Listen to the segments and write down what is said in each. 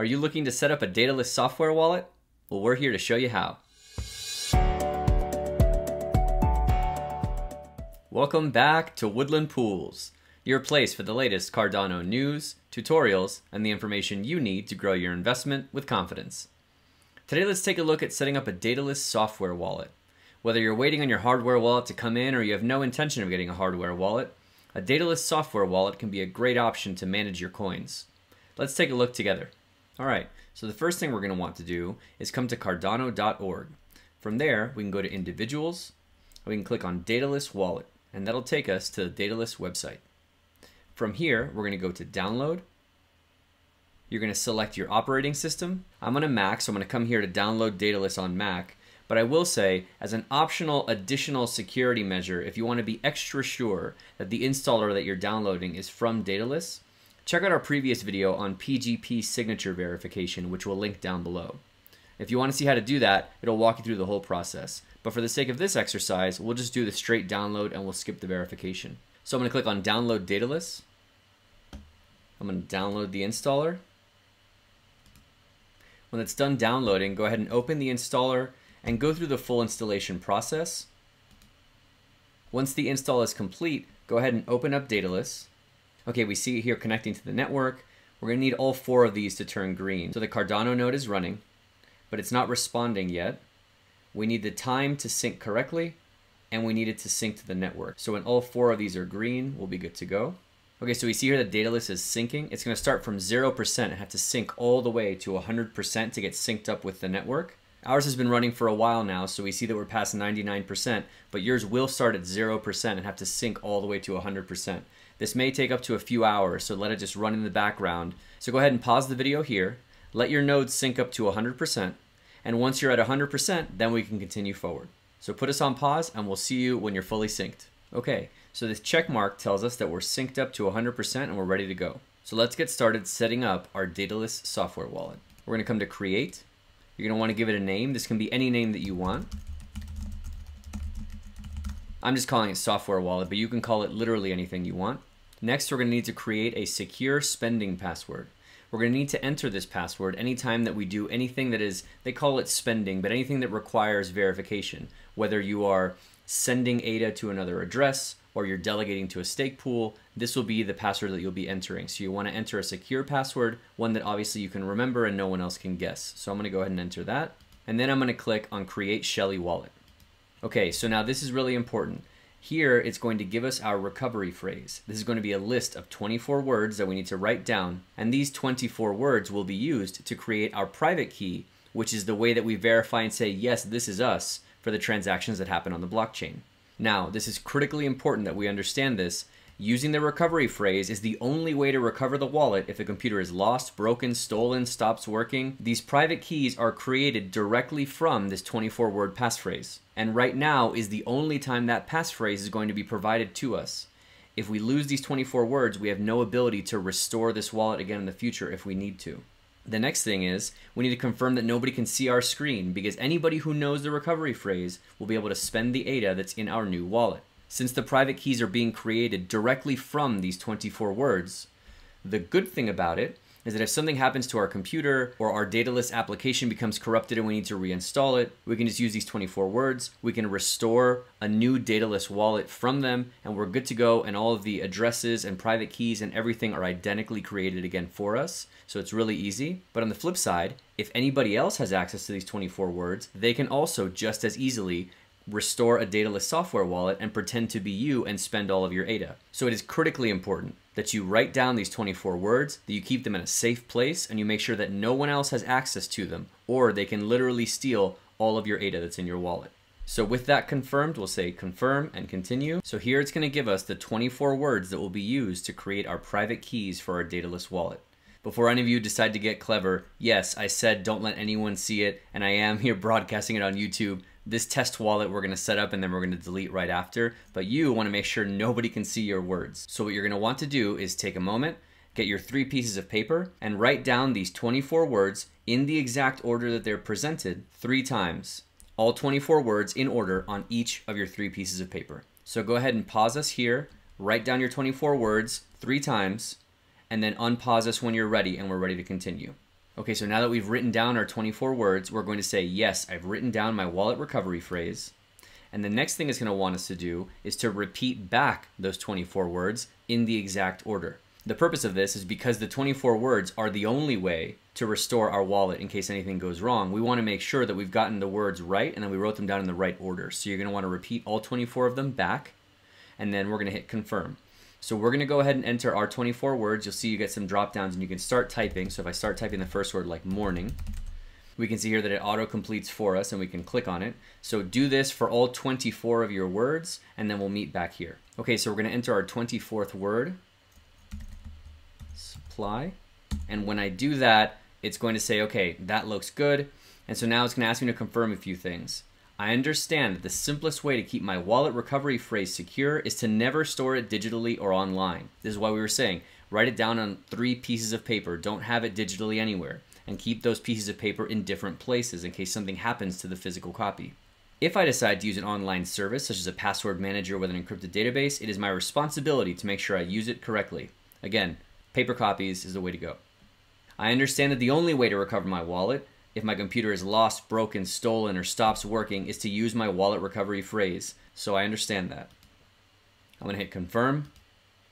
Are you looking to set up a Daedalus software wallet? Well, we're here to show you how. Welcome back to Woodland Pools, your place for the latest Cardano news, tutorials, and the information you need to grow your investment with confidence. Today, let's take a look at setting up a Daedalus software wallet. Whether you're waiting on your hardware wallet to come in or you have no intention of getting a hardware wallet, a Daedalus software wallet can be a great option to manage your coins. Let's take a look together. All right, so the first thing we're going to want to do is come to cardano.org. From there, we can go to individuals, we can click on Daedalus wallet, and that'll take us to the Daedalus website. From here, we're going to go to download. You're going to select your operating system. I'm on a Mac, so I'm going to come here to download Daedalus on Mac. But I will say, as an optional additional security measure, if you want to be extra sure that the installer that you're downloading is from Daedalus, check out our previous video on PGP signature verification, which we'll link down below. If you want to see how to do that, it'll walk you through the whole process. But for the sake of this exercise, we'll just do the straight download and we'll skip the verification. So I'm going to click on Download Daedalus. I'm going to download the installer. When it's done downloading, go ahead and open the installer and go through the full installation process. Once the install is complete, go ahead and open up Daedalus. Okay, we see it here connecting to the network. We're to need all four of these to turn green. So the Cardano node is running, but it's not responding yet. We need the time to sync correctly, and we need it to sync to the network. So when all four of these are green, we'll be good to go. Okay, so we see here that list is syncing. It's going to start from 0% and have to sync all the way to 100% to get synced up with the network. Ours has been running for a while now, so we see that we're past 99%, but yours will start at 0% and have to sync all the way to 100%. This may take up to a few hours, so let it just run in the background. So go ahead and pause the video here, let your nodes sync up to 100%, and once you're at 100%, then we can continue forward. So put us on pause, and we'll see you when you're fully synced. Okay, so this check mark tells us that we're synced up to 100% and we're ready to go. So let's get started setting up our Daedalus software wallet. We're going to come to Create, you're going to want to give it a name. This can be any name that you want. I'm just calling it software wallet, but you can call it literally anything you want. Next, we're going to need to create a secure spending password. We're going to need to enter this password anytime that we do anything that is, they call it spending, but anything that requires verification, whether you are sending ADA to another address, or you're delegating to a stake pool, this will be the password that you'll be entering. So you want to enter a secure password, one that obviously you can remember and no one else can guess. So I'm going to go ahead and enter that. And then I'm going to click on Create Shelley Wallet. Okay, so now this is really important. Here, it's going to give us our recovery phrase. This is going to be a list of 24 words that we need to write down, and these 24 words will be used to create our private key, which is the way that we verify and say, yes, this is us, for the transactions that happen on the blockchain. Now, this is critically important that we understand this. Using the recovery phrase is the only way to recover the wallet if the computer is lost, broken, stolen, stops working. These private keys are created directly from this 24 word passphrase. And right now is the only time that passphrase is going to be provided to us. If we lose these 24 words, we have no ability to restore this wallet again in the future if we need to. The next thing is we need to confirm that nobody can see our screen because anybody who knows the recovery phrase will be able to spend the ADA that's in our new wallet. Since the private keys are being created directly from these 24 words, the good thing about it is that if something happens to our computer or our Daedalus application becomes corrupted and we need to reinstall it, we can just use these 24 words. We can restore a new Daedalus wallet from them and we're good to go and all of the addresses and private keys and everything are identically created again for us. So it's really easy. But on the flip side, if anybody else has access to these 24 words, they can also just as easily restore a Daedalus software wallet and pretend to be you and spend all of your ADA. So it is critically important that you write down these 24 words, that you keep them in a safe place, and you make sure that no one else has access to them, or they can literally steal all of your ADA that's in your wallet. So with that confirmed, we'll say confirm and continue. So here it's going to give us the 24 words that will be used to create our private keys for our Daedalus wallet. Before any of you decide to get clever, yes, I said don't let anyone see it, and I am here broadcasting it on YouTube this test wallet we're going to set up and then we're going to delete right after. But you want to make sure nobody can see your words. So what you're going to want to do is take a moment, get your three pieces of paper, and write down these 24 words in the exact order that they're presented three times. All 24 words in order on each of your three pieces of paper. So go ahead and pause us here, write down your 24 words three times, and then unpause us when you're ready and we're ready to continue. Okay, so now that we've written down our 24 words, we're going to say, yes, I've written down my wallet recovery phrase. And the next thing it's going to want us to do is to repeat back those 24 words in the exact order. The purpose of this is because the 24 words are the only way to restore our wallet in case anything goes wrong. We want to make sure that we've gotten the words right and then we wrote them down in the right order. So you're going to want to repeat all 24 of them back and then we're going to hit confirm. So we're going to go ahead and enter our 24 words. You'll see you get some drop downs and you can start typing. So if I start typing the first word like morning, we can see here that it auto completes for us and we can click on it. So do this for all 24 of your words and then we'll meet back here. Okay, so we're going to enter our 24th word supply. And when I do that, it's going to say, okay, that looks good. And so now it's going to ask me to confirm a few things. I understand that the simplest way to keep my wallet recovery phrase secure is to never store it digitally or online. This is why we were saying, write it down on three pieces of paper. Don't have it digitally anywhere. And keep those pieces of paper in different places in case something happens to the physical copy. If I decide to use an online service, such as a password manager with an encrypted database, it is my responsibility to make sure I use it correctly. Again, Paper copies is the way to go. I understand that the only way to recover my wallet, if my computer is lost, broken, stolen, or stops working, is to use my wallet recovery phrase, so I understand that. I'm going to hit confirm.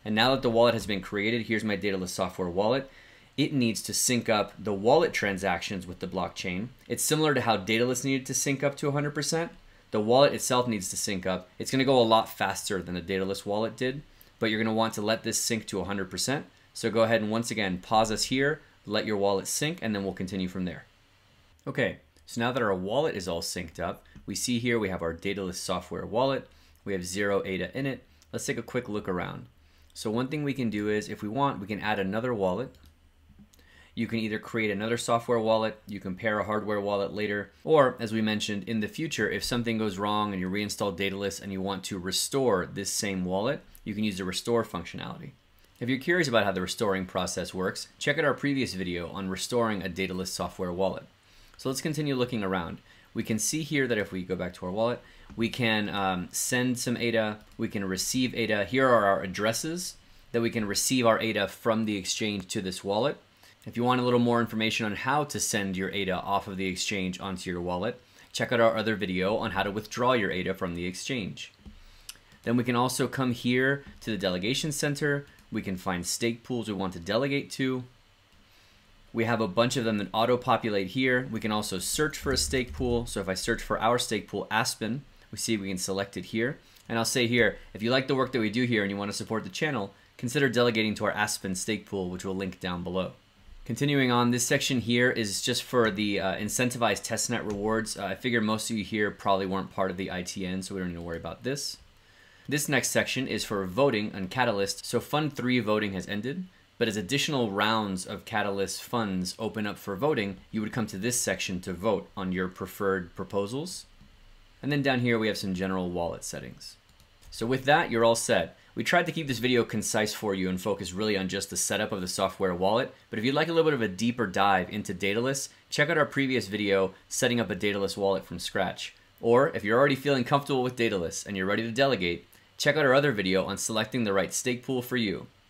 And now that the wallet has been created, here's my Daedalus software wallet. It needs to sync up the wallet transactions with the blockchain. It's similar to how Daedalus needed to sync up to 100%. The wallet itself needs to sync up. It's going to go a lot faster than the Daedalus wallet did, but you're going to want to let this sync to 100%. So go ahead and once again pause us here, let your wallet sync, and then we'll continue from there. Okay, so now that our wallet is all synced up, we see here we have our Daedalus software wallet. We have zero ADA in it. Let's take a quick look around. So one thing we can do is, if we want, we can add another wallet. You can either create another software wallet, you can pair a hardware wallet later, or as we mentioned, in the future, if something goes wrong and you reinstall Daedalus and you want to restore this same wallet, you can use the restore functionality. If you're curious about how the restoring process works, check out our previous video on restoring a Daedalus software wallet. So let's continue looking around. We can see here that if we go back to our wallet, we can um, send some ADA, we can receive ADA. Here are our addresses that we can receive our ADA from the exchange to this wallet. If you want a little more information on how to send your ADA off of the exchange onto your wallet, check out our other video on how to withdraw your ADA from the exchange. Then we can also come here to the delegation center we can find stake pools we want to delegate to. We have a bunch of them that auto-populate here. We can also search for a stake pool. So if I search for our stake pool, Aspen, we see we can select it here. And I'll say here, if you like the work that we do here and you want to support the channel, consider delegating to our Aspen stake pool, which we'll link down below. Continuing on, this section here is just for the uh, incentivized testnet rewards. Uh, I figure most of you here probably weren't part of the ITN, so we don't need to worry about this. This next section is for voting on Catalyst. So Fund 3 voting has ended, but as additional rounds of Catalyst funds open up for voting, you would come to this section to vote on your preferred proposals. And then down here we have some general wallet settings. So with that, you're all set. We tried to keep this video concise for you and focus really on just the setup of the software wallet, but if you'd like a little bit of a deeper dive into Daedalus, check out our previous video, setting up a Daedalus wallet from scratch. Or if you're already feeling comfortable with Daedalus and you're ready to delegate, Check out our other video on selecting the right stake pool for you.